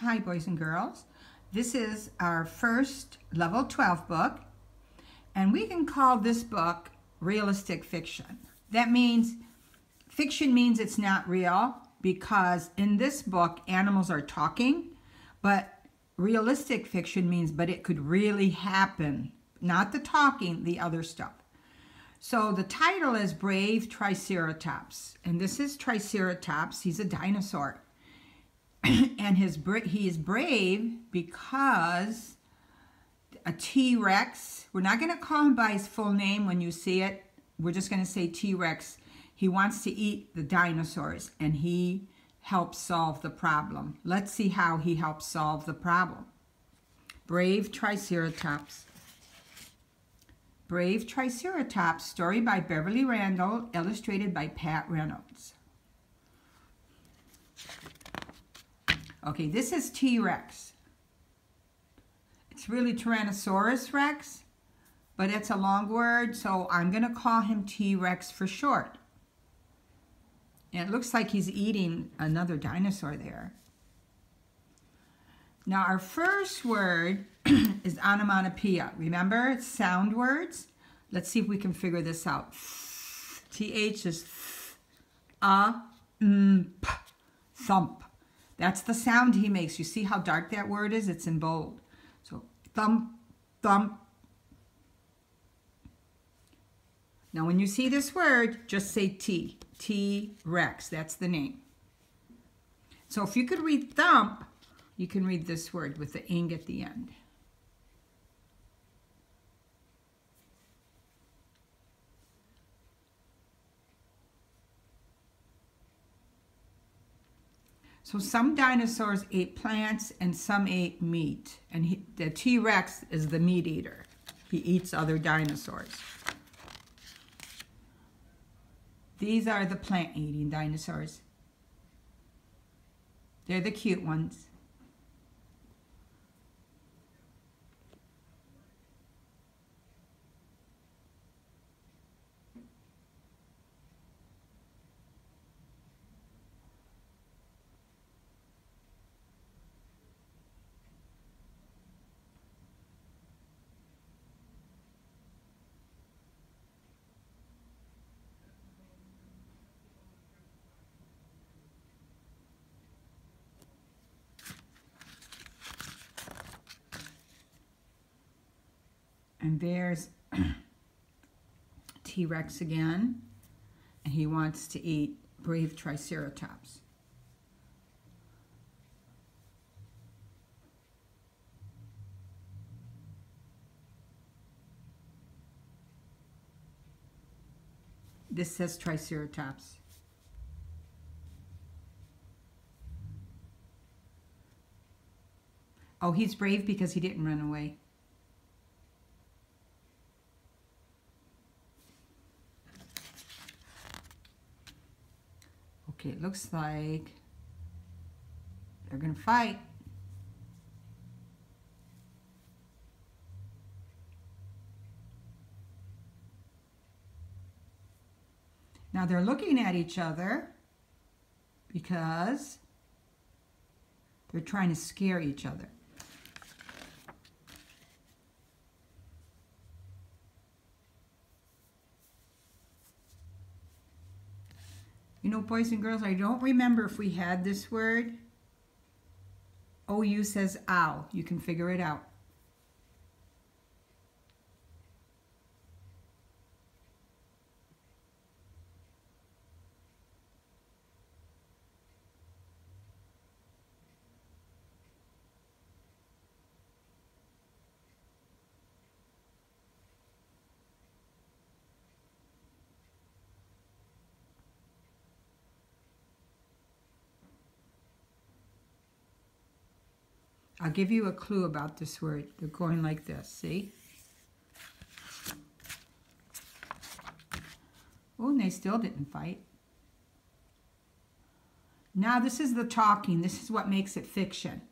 Hi, boys and girls. This is our first level 12 book, and we can call this book realistic fiction. That means fiction means it's not real because in this book, animals are talking, but realistic fiction means, but it could really happen. Not the talking, the other stuff. So the title is Brave Triceratops, and this is Triceratops. He's a dinosaur. and his he is brave because a T-Rex, we're not going to call him by his full name when you see it. We're just going to say T-Rex. He wants to eat the dinosaurs and he helps solve the problem. Let's see how he helps solve the problem. Brave Triceratops. Brave Triceratops, story by Beverley Randell, illustrated by Pat Reynolds. Okay, this is T-Rex. It's really Tyrannosaurus Rex, but it's a long word, so I'm going to call him T-Rex for short. And it looks like he's eating another dinosaur there. Now our first word is onomatopoeia. Remember, it's sound words. Let's see if we can figure this out. TH is p, thump. That's the sound he makes. You see how dark that word is? It's in bold. So thump, thump. Now when you see this word, just say T. T-Rex. That's the name. So if you could read thump, you can read this word with the ing at the end. So some dinosaurs ate plants and some ate meat. And he, the T-Rex is the meat eater. He eats other dinosaurs. These are the plant-eating dinosaurs. They're the cute ones. And there's T-Rex again. And he wants to eat brave Triceratops. This says Triceratops. Oh, he's brave because he didn't run away. Okay, it looks like they're going to fight. Now they're looking at each other because they're trying to scare each other. You know, boys and girls, I don't remember if we had this word. OU says ow. You can figure it out. I'll give you a clue about this word. They're going like this, see? Oh, and they still didn't fight. Now, this is the talking. This is what makes it fiction.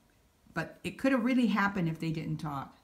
But it could have really happened if they didn't talk.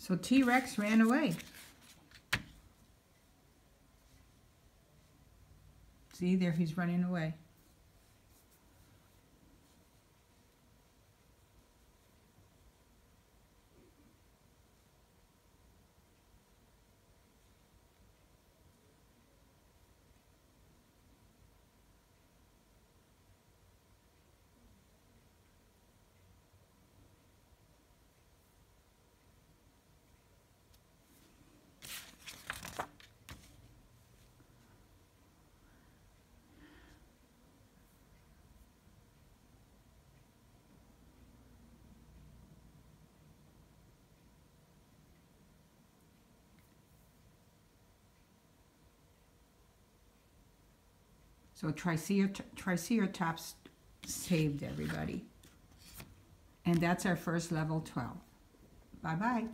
So T-Rex ran away. See, there he's running away. So Tricer- Triceratops saved everybody. And that's our first level 12. Bye-bye.